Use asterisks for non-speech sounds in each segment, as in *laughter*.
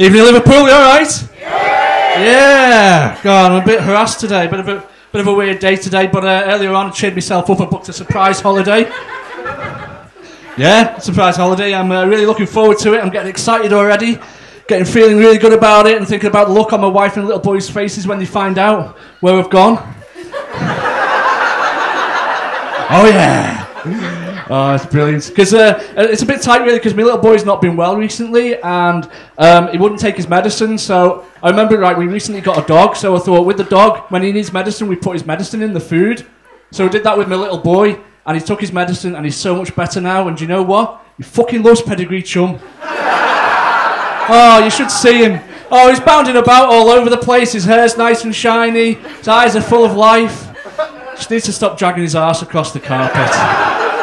Evening, Liverpool. You all right? Yeah. Yeah. God, I'm a bit harassed today. Bit of a bit of a weird day today. But uh, earlier on, I cheered myself up and booked a surprise holiday. Yeah, surprise holiday. I'm uh, really looking forward to it. I'm getting excited already. Getting feeling really good about it and thinking about the look on my wife and little boys' faces when they find out where we've gone. *laughs* oh yeah. Oh, it's brilliant. Because uh, it's a bit tight, really, because my little boy's not been well recently and um, he wouldn't take his medicine. So I remember, right, we recently got a dog. So I thought, with the dog, when he needs medicine, we put his medicine in the food. So I did that with my little boy and he took his medicine and he's so much better now. And do you know what? He fucking loves pedigree chum. *laughs* Oh, you should see him. Oh, he's bounding about all over the place. His hair's nice and shiny. His eyes are full of life. Just needs to stop dragging his ass across the carpet.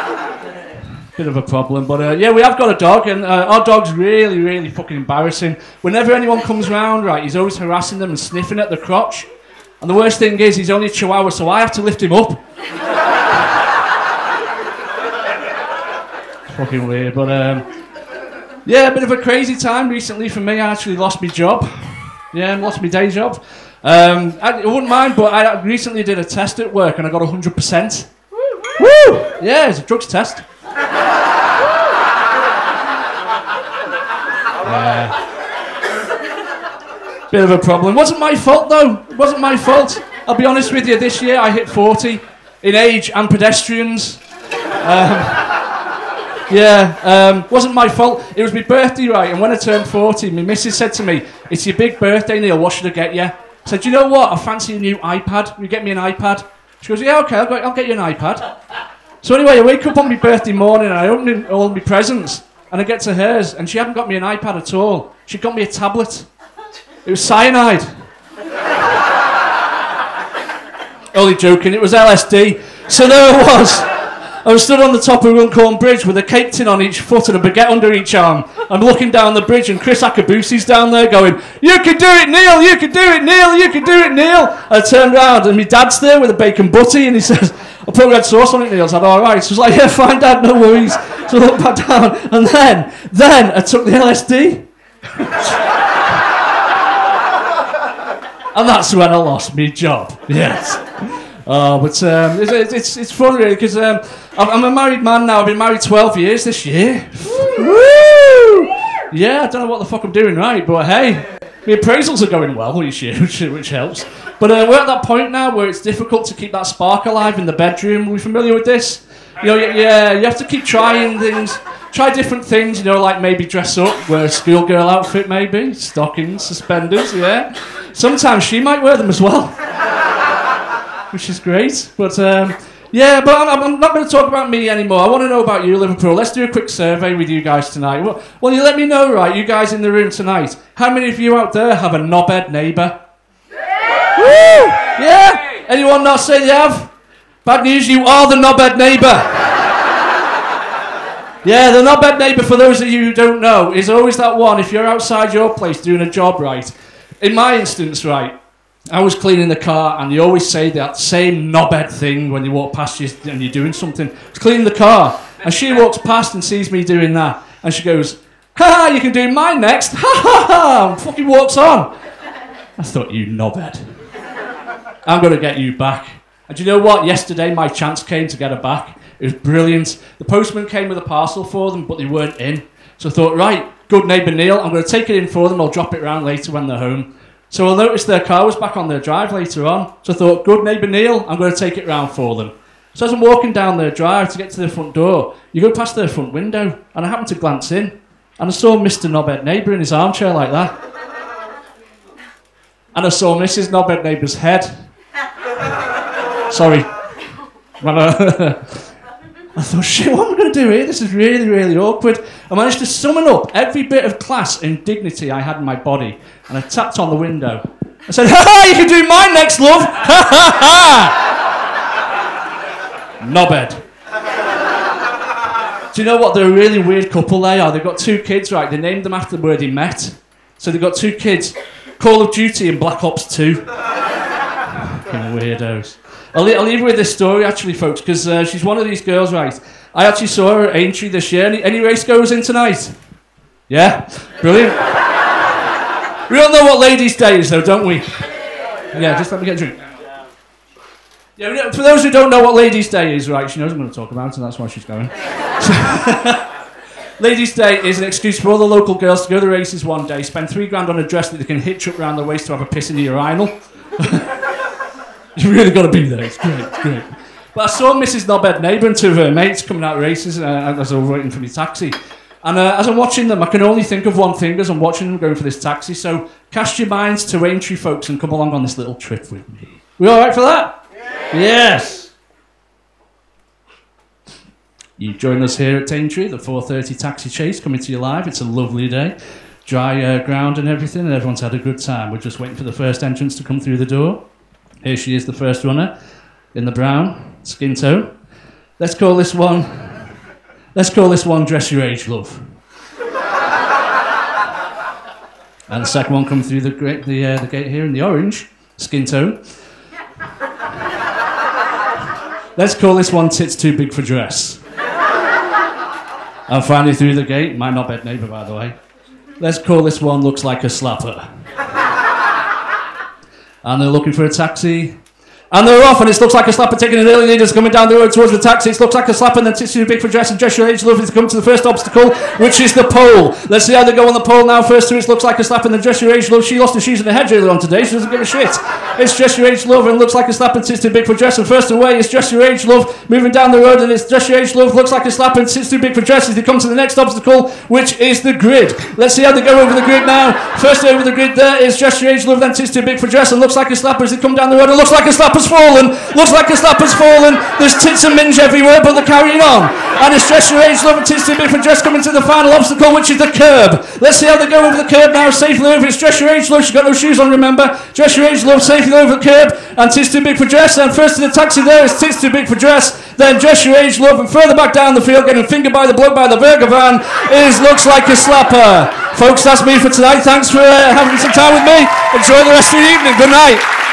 Bit of a problem, but uh, yeah, we have got a dog, and uh, our dog's really, really fucking embarrassing. Whenever anyone comes round, right, he's always harassing them and sniffing at the crotch. And the worst thing is, he's only a chihuahua, so I have to lift him up. *laughs* fucking weird, but um, yeah, a bit of a crazy time recently for me. I actually lost my job. Yeah, lost my day job. Um, I, I, wouldn't mind, but I recently did a test at work and I got 100%. Woo! Yeah, it's a drugs test. Yeah. Bit of a problem. Wasn't my fault though. It wasn't my fault. I'll be honest with you. This year I hit 40 in age and pedestrians. Um, yeah, um, wasn't my fault. It was my birthday, right? And when I turned 40, my missus said to me, It's your big birthday, Neil, what should I get you? I said, You know what? I fancy a new iPad. You get me an iPad? She goes, Yeah, okay, I'll, go, I'll get you an iPad. So anyway, I wake up on my birthday morning and I open all my presents and I get to hers and she hadn't got me an iPad at all. She got me a tablet. It was cyanide. *laughs* Only joking, it was LSD. So there I was. I was stood on the top of Runcorn Bridge with a cake tin on each foot and a baguette under each arm. I'm looking down the bridge and Kriss Akabusi's down there going, You can do it, Neil! You can do it, Neil! You can do it, Neil! I turned round and my dad's there with a bacon butty and he says, I'll put red sauce on it, Neil. I said, Alright. So I was like, Yeah, fine, Dad, no worries. So I looked back down and then, then I took the LSD. *laughs* and that's when I lost my job. Yes. Oh, but um, it's, it's, it's fun really because um, I'm a married man now. I've been married 12 years this year. Woo! Yeah, I don't know what the fuck I'm doing right, but hey, the appraisals are going well, which, which helps. But uh, we're at that point now where it's difficult to keep that spark alive in the bedroom. Are we familiar with this? You know, yeah, you have to keep trying things, try different things. You know, like maybe dress up, wear a schoolgirl outfit, maybe stockings, suspenders. Yeah, sometimes she might wear them as well *laughs* which is great. But um, yeah, but I'm, I'm not going to talk about me anymore. I want to know about you, Liverpool. Let's do a quick survey with you guys tonight. Well, well, you let me know, right? You guys in the room tonight. How many of you out there have a knobhead neighbour? Yeah. Woo! Yeah. Anyone not say they have? Bad news, you are the knobhead neighbour. *laughs* Yeah, the knobhead neighbour, for those of you who don't know, is always that one. If you're outside your place doing a job right, in my instance, right, I was cleaning the car, and you always say that same knobhead thing when you walk past you and you're doing something. I was cleaning the car, and she walks past and sees me doing that, and she goes, "Ha ha! You can do mine next!" Ha ha ha! And fucking walks on. I thought you knobhead. I'm gonna get you back. And you know what? Yesterday my chance came to get her back. It was brilliant. The postman came with a parcel for them, but they weren't in. So I thought, right, good neighbour Neil, I'm going to take it in for them. I'll drop it round later when they're home. So I noticed their car was back on their drive later on. So I thought, good neighbour Neil, I'm going to take it round for them. So as I'm walking down their drive to get to the front door, you go past their front window, and I happened to glance in, and I saw Mr. Knobhead Neighbour in his armchair like that. And I saw Mrs. Knobhead Neighbour's head. Sorry. *laughs* Uh, *laughs* I thought, shit, what am I going to do here? This is really, really awkward. I managed to summon up every bit of class and dignity I had in my body, and I tapped on the window. I said, ha ha, you can do mine next, love! Ha ha ha! Knobhead. Do you know what? They're a really weird couple they are. They've got two kids, right? They named them after where they met. So they've got two kids Call of Duty and Black Ops 2. Fucking weirdos. I'll, I'll leave you with this story, actually, folks, because uh, she's one of these girls, right? I actually saw her at Aintree this year. Any, any race goes in tonight? Yeah? Brilliant. *laughs* We all know what Ladies' Day is, though, don't we? Yeah, just let me get a drink. Yeah, for those who don't know what Ladies' Day is, right, she knows I'm going to talk about it, and that's why she's going. *laughs* Ladies' Day is an excuse for all the local girls to go to the races one day, spend three grand on a dress that they can hitch up around the waist to have a piss in the urinal. *laughs* you really got to be there. It's great, it's great. But I saw Mrs. Knobhead neighbour and two of her mates coming out of races uh, as I was waiting for my taxi. And uh, as I'm watching them, I can only think of one thing as I'm watching them going for this taxi. So cast your minds to Aintree, folks, and come along on this little trip with me. We all right for that? Yes. You join us here at Aintree, the 4:30 taxi chase coming to you live. It's a lovely day, dry uh, ground and everything, and everyone's had a good time. We're just waiting for the first entrance to come through the door. Here she is, the first runner in the brown skin tone. Let's call this one. Let's call this one "Dress Your Age, Love." and the second one coming through the, gra- the, uh, the gate here in the orange skin tone. Let's call this one "Tits Too Big for Dress." And finally through the gate, my knobhead neighbour, by the way. Let's call this one looks like a slapper. And they're looking for a taxi. And they're off, and it looks like a slapper taking an early leaders coming down the road towards the taxi. It looks like a slapper, and then tits too big for dress and dress your age lovely to come to the first obstacle, which is the pole. Let's see how they go on the pole now. First to it looks like a slapper, and then dress your age love. She lost her shoes in the hedge earlier on today. She doesn't give a shit. It's dress your age love, and looks like a slapper, and tits too big for dress. And first away it's dress your age love, moving down the road, and it's dress your age love. Looks like a slapper, and tits too big for dress as they come to the next obstacle, which is the grid. Let's see how they go over the grid now. First over the grid there is dress your age love, then tits too big for dress, and looks like a slapper as they come down the road. It looks like a slapper's fallen. Looks like a slapper's fallen. There's tits and minge everywhere, but they're carrying on. And dress your age love and big for dress coming to the final obstacle, which is the curb. Let's see how they go over the curb now, safely over. It's your age love. She's got no shoes on, remember. Dress your age love safely over the curb, and tits too big for dress. And first to the taxi there is tits too big for dress. Then dress your age love, and further back down the field, getting fingered by the bloke by the burger van, is looks like a slapper. Folks, that's me for tonight. Thanks for uh, having some time with me. Enjoy the rest of the evening. Good night.